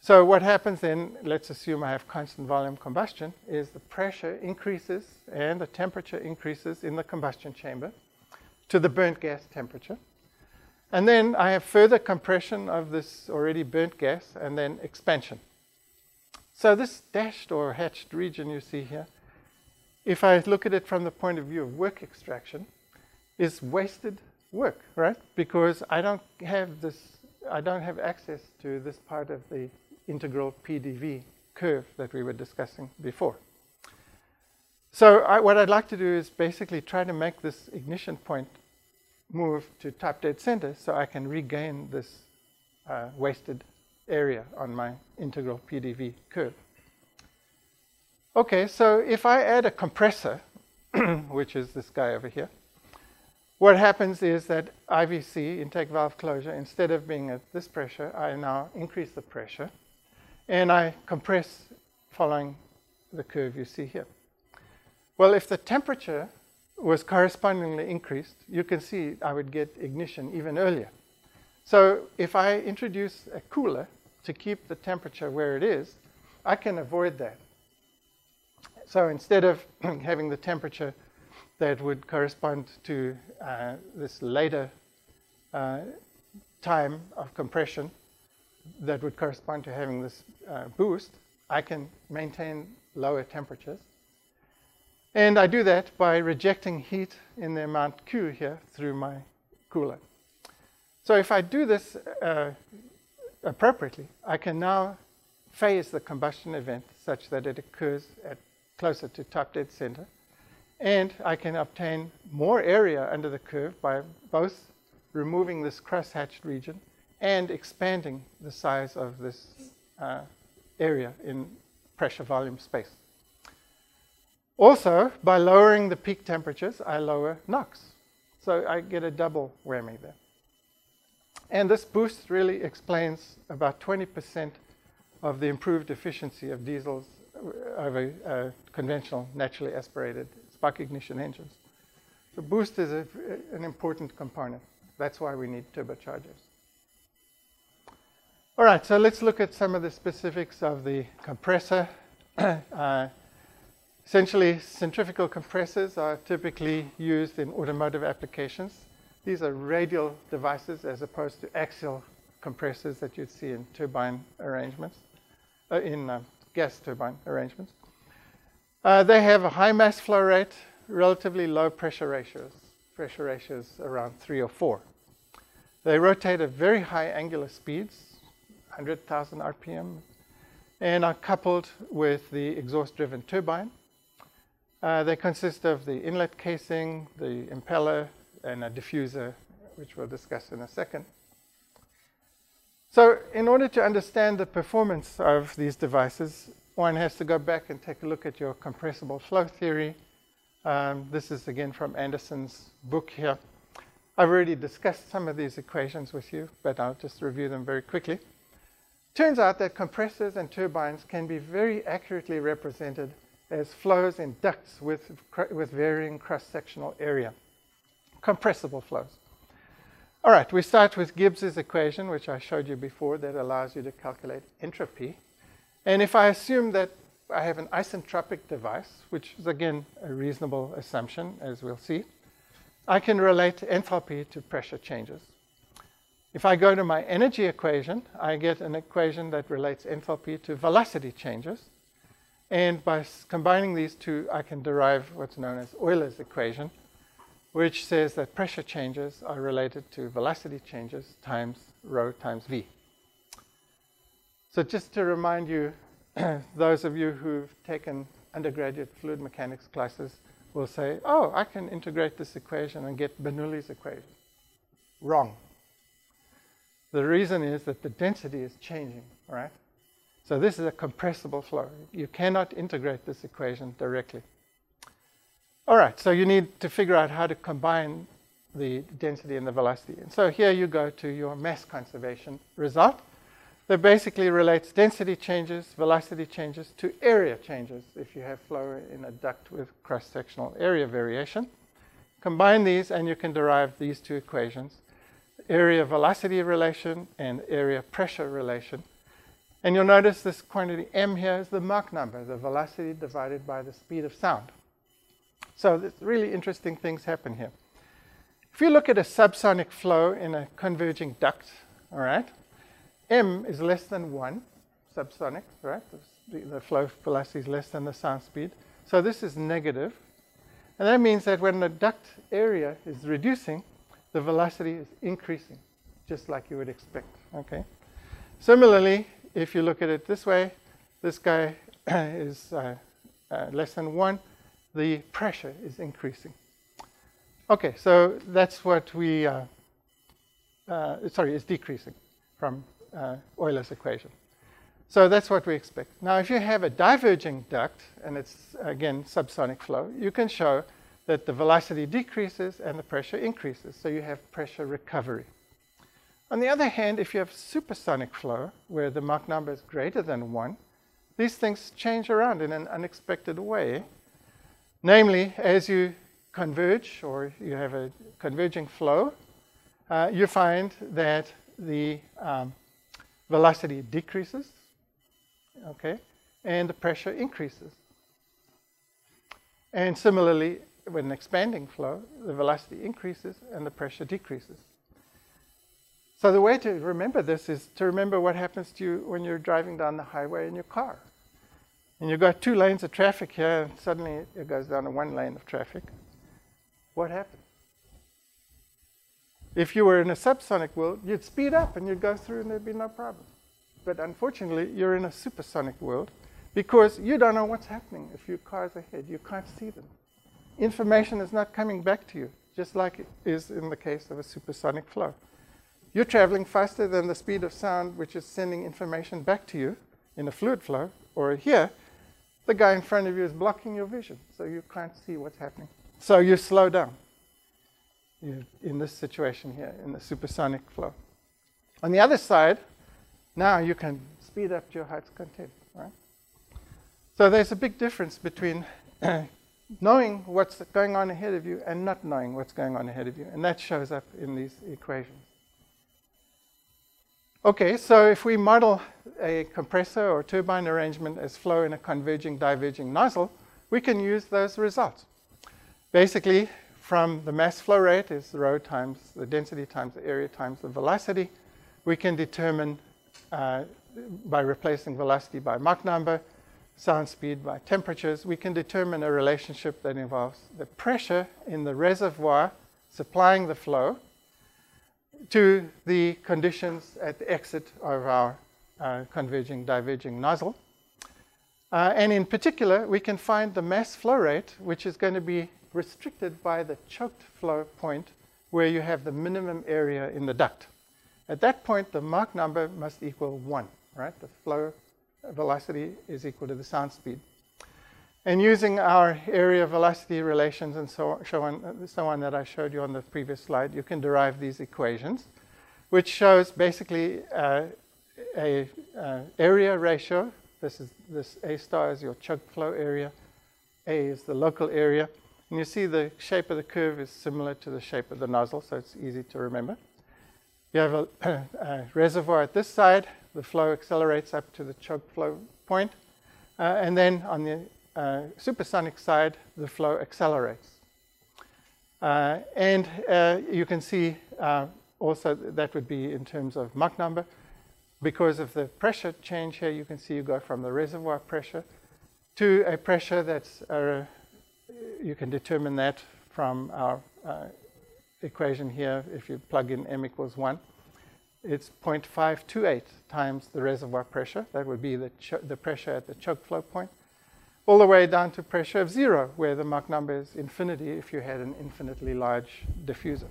So what happens then, let's assume I have constant volume combustion, is the pressure increases and the temperature increases in the combustion chamber to the burnt gas temperature. And then I have further compression of this already burnt gas and then expansion. So this dashed or hatched region you see here, if I look at it from the point of view of work extraction, is wasted work, right? Because I don't have this, I don't have access to this part of the integral PDV curve that we were discussing before. So I, what I'd like to do is basically try to make this ignition point move to top dead center so I can regain this uh, wasted area on my integral PDV curve. Okay, so if I add a compressor, which is this guy over here, what happens is that IVC, intake valve closure, instead of being at this pressure, I now increase the pressure and I compress following the curve you see here. Well, if the temperature was correspondingly increased, you can see I would get ignition even earlier. So if I introduce a cooler to keep the temperature where it is, I can avoid that. So instead of having the temperature that would correspond to uh, this later uh, time of compression, that would correspond to having this uh, boost, I can maintain lower temperatures. And I do that by rejecting heat in the amount Q here through my cooler. So if I do this uh, appropriately, I can now phase the combustion event such that it occurs at closer to top dead center. And I can obtain more area under the curve by both removing this cross-hatched region and expanding the size of this uh, area in pressure volume space. Also, by lowering the peak temperatures, I lower NOx. So I get a double whammy there. And this boost really explains about 20% of the improved efficiency of diesels over uh, conventional naturally aspirated spark ignition engines. So boost is a, an important component. That's why we need turbochargers. All right, so let's look at some of the specifics of the compressor. uh, essentially, centrifugal compressors are typically used in automotive applications. These are radial devices as opposed to axial compressors that you'd see in turbine arrangements, uh, in uh, gas turbine arrangements. Uh, they have a high mass flow rate, relatively low pressure ratios, pressure ratios around three or four. They rotate at very high angular speeds, 100,000 RPM, and are coupled with the exhaust-driven turbine. Uh, they consist of the inlet casing, the impeller, and a diffuser, which we'll discuss in a second. So in order to understand the performance of these devices, one has to go back and take a look at your compressible flow theory. Um, this is again from Anderson's book here. I've already discussed some of these equations with you, but I'll just review them very quickly. Turns out that compressors and turbines can be very accurately represented as flows in ducts with, with varying cross-sectional area, compressible flows. All right, we start with Gibbs's equation, which I showed you before, that allows you to calculate entropy. And if I assume that I have an isentropic device, which is again a reasonable assumption, as we'll see, I can relate enthalpy to pressure changes. If I go to my energy equation, I get an equation that relates enthalpy to velocity changes. And by combining these two, I can derive what's known as Euler's equation, which says that pressure changes are related to velocity changes times rho times v. So just to remind you, those of you who've taken undergraduate fluid mechanics classes will say, oh, I can integrate this equation and get Bernoulli's equation. Wrong. The reason is that the density is changing, right? So this is a compressible flow. You cannot integrate this equation directly. All right, so you need to figure out how to combine the density and the velocity. And so here you go to your mass conservation result that basically relates density changes, velocity changes to area changes if you have flow in a duct with cross-sectional area variation. Combine these and you can derive these two equations area velocity relation and area pressure relation. And you'll notice this quantity m here is the Mach number, the velocity divided by the speed of sound. So really interesting things happen here. If you look at a subsonic flow in a converging duct, all right, m is less than 1, subsonic, right? The, the flow velocity is less than the sound speed. So this is negative. And that means that when the duct area is reducing, the velocity is increasing, just like you would expect, okay? Similarly, if you look at it this way, this guy is uh, uh, less than 1, the pressure is increasing. Okay, so that's what we, uh, uh sorry, is decreasing from uh, Euler's equation. So that's what we expect. Now, if you have a diverging duct, and it's, again, subsonic flow, you can show that the velocity decreases and the pressure increases. So you have pressure recovery. On the other hand, if you have supersonic flow, where the Mach number is greater than 1, these things change around in an unexpected way. Namely, as you converge or you have a converging flow, uh, you find that the um, velocity decreases, okay, and the pressure increases. And similarly, with an expanding flow, the velocity increases and the pressure decreases. So the way to remember this is to remember what happens to you when you're driving down the highway in your car. And you've got two lanes of traffic here, and suddenly it goes down to one lane of traffic. What happens? If you were in a subsonic world, you'd speed up and you'd go through and there'd be no problem. but unfortunately, you're in a supersonic world because you don't know what's happening a few cars ahead. You can't see them. Information is not coming back to you, just like it is in the case of a supersonic flow. You're traveling faster than the speed of sound, which is sending information back to you in a fluid flow, or here, the guy in front of you is blocking your vision, so you can't see what's happening. So you slow down in this situation here, in the supersonic flow. On the other side, now you can speed up your heart's content, right? So there's a big difference between knowing what's going on ahead of you and not knowing what's going on ahead of you, and that shows up in these equations. Okay, so if we model a compressor or turbine arrangement as flow in a converging diverging nozzle, we can use those results. Basically, from the mass flow rate is rho times the density times the area times the velocity, we can determine uh, by replacing velocity by Mach number, sound speed by temperatures, we can determine a relationship that involves the pressure in the reservoir supplying the flow to the conditions at the exit of our uh, converging diverging nozzle. Uh, and in particular, we can find the mass flow rate, which is going to be restricted by the choked flow point where you have the minimum area in the duct. At that point, the Mach number must equal 1, right? The flow velocity is equal to the sound speed. And using our area velocity relations and so, on, so on that I showed you on the previous slide, you can derive these equations, which shows basically uh, a uh, area ratio. This is this A star is your choke flow area. A is the local area. And you see the shape of the curve is similar to the shape of the nozzle, so it's easy to remember. You have a, a reservoir at this side. The flow accelerates up to the choke flow point. Uh, and then on the uh, supersonic side, the flow accelerates. Uh, and uh, you can see uh, also that would be in terms of Mach number. Because of the pressure change here, you can see you go from the reservoir pressure to a pressure that's, uh, you can determine that from our uh, equation here. If you plug in m equals 1, it's 0.528 times the reservoir pressure. That would be the, the pressure at the choke flow point all the way down to pressure of zero, where the Mach number is infinity if you had an infinitely large diffuser.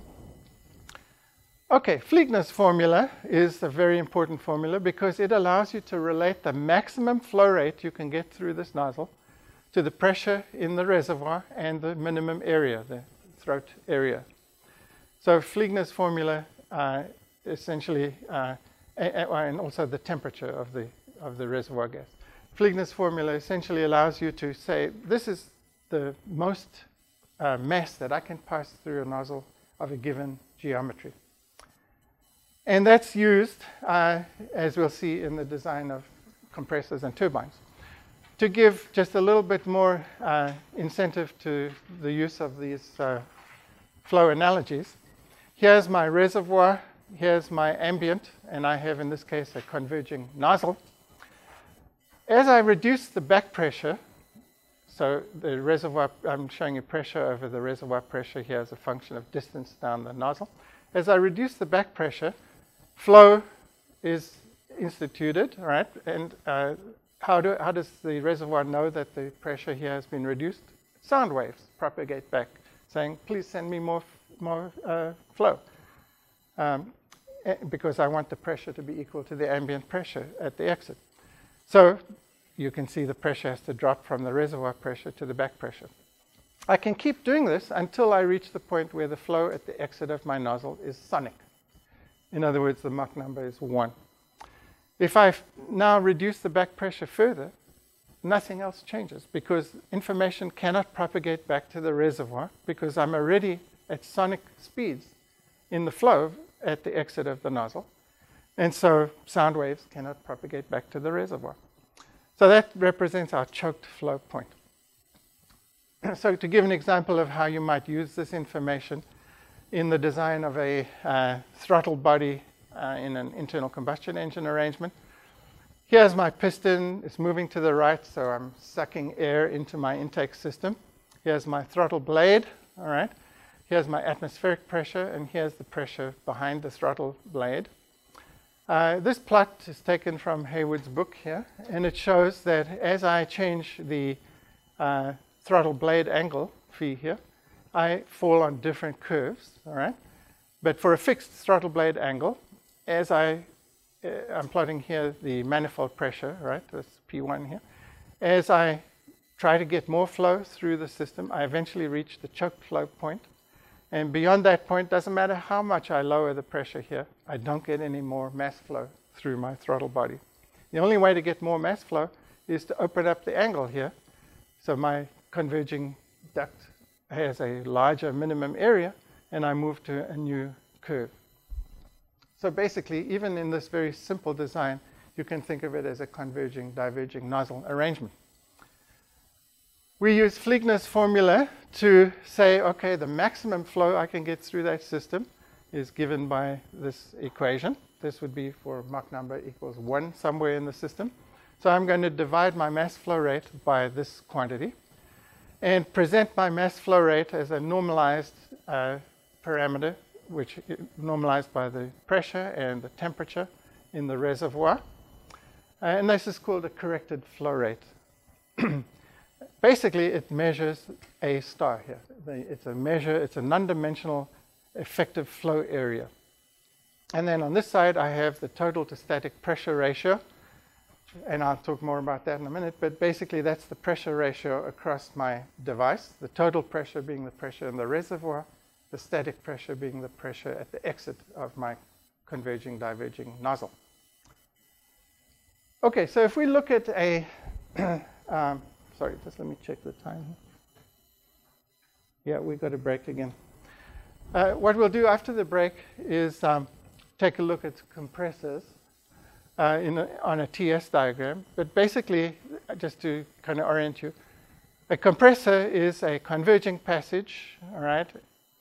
Okay, Fliegner's formula is a very important formula because it allows you to relate the maximum flow rate you can get through this nozzle to the pressure in the reservoir and the minimum area, the throat area. So Fliegner's formula uh, essentially, uh, and also the temperature of the, of the reservoir gas. Fliegner's formula essentially allows you to say, this is the most uh, mass that I can pass through a nozzle of a given geometry. And that's used, uh, as we'll see in the design of compressors and turbines. To give just a little bit more uh, incentive to the use of these uh, flow analogies, here's my reservoir, here's my ambient, and I have in this case a converging nozzle. As I reduce the back pressure, so the reservoir, I'm showing you pressure over the reservoir pressure here as a function of distance down the nozzle. As I reduce the back pressure, flow is instituted, right? And uh, how, do, how does the reservoir know that the pressure here has been reduced? Sound waves propagate back, saying, please send me more, more uh, flow. Um, eh, because I want the pressure to be equal to the ambient pressure at the exit. So you can see the pressure has to drop from the reservoir pressure to the back pressure. I can keep doing this until I reach the point where the flow at the exit of my nozzle is sonic. In other words, the Mach number is 1. If I now reduce the back pressure further, nothing else changes because information cannot propagate back to the reservoir because I'm already at sonic speeds in the flow at the exit of the nozzle. And so sound waves cannot propagate back to the reservoir. So that represents our choked flow point. so to give an example of how you might use this information in the design of a uh, throttle body uh, in an internal combustion engine arrangement, here's my piston. It's moving to the right, so I'm sucking air into my intake system. Here's my throttle blade, all right? Here's my atmospheric pressure, and here's the pressure behind the throttle blade. Uh, this plot is taken from Heywood's book here, and it shows that as I change the uh, throttle blade angle phi here, I fall on different curves, all right? But for a fixed throttle blade angle, as I, uh, I'm plotting here the manifold pressure, right, this P1 here, as I try to get more flow through the system, I eventually reach the choke flow point. point, and beyond that point, doesn't matter how much I lower the pressure here, I don't get any more mass flow through my throttle body. The only way to get more mass flow is to open up the angle here. So my converging duct has a larger minimum area, and I move to a new curve. So basically, even in this very simple design, you can think of it as a converging, diverging nozzle arrangement. We use Fliegner's formula to say, okay, the maximum flow I can get through that system is given by this equation. This would be for Mach number equals 1 somewhere in the system. So I'm going to divide my mass flow rate by this quantity and present my mass flow rate as a normalized uh, parameter, which is normalized by the pressure and the temperature in the reservoir. Uh, and this is called a corrected flow rate. basically it measures A star here. It's a measure, it's a non-dimensional effective flow area. And then on this side, I have the total to static pressure ratio. And I'll talk more about that in a minute. But basically, that's the pressure ratio across my device. The total pressure being the pressure in the reservoir, the static pressure being the pressure at the exit of my converging diverging nozzle. Okay, so if we look at a um, Sorry, just let me check the time. Yeah, we got a break again. Uh, what we'll do after the break is um, take a look at compressors uh, a, on a TS diagram. But basically, just to kind of orient you, a compressor is a converging passage, all right?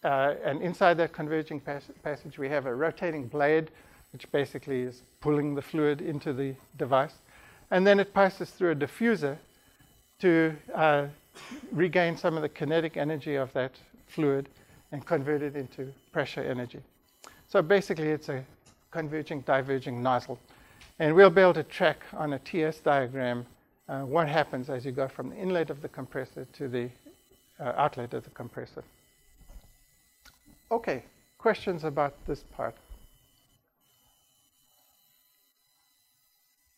Uh, and inside that converging pas passage, we have a rotating blade, which basically is pulling the fluid into the device. And then it passes through a diffuser, to uh, regain some of the kinetic energy of that fluid and convert it into pressure energy. So basically, it's a converging, diverging nozzle. And we'll be able to track on a TS diagram uh, what happens as you go from the inlet of the compressor to the uh, outlet of the compressor. Okay, questions about this part?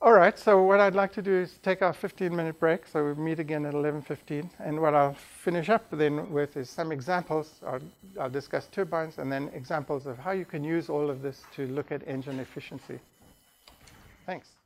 All right, so what I'd like to do is take our 15 minute break. So we meet again at 11.15. And what I'll finish up then with is some examples. I'll, I'll, discuss turbines and then examples of how you can use all of this to look at engine efficiency. Thanks.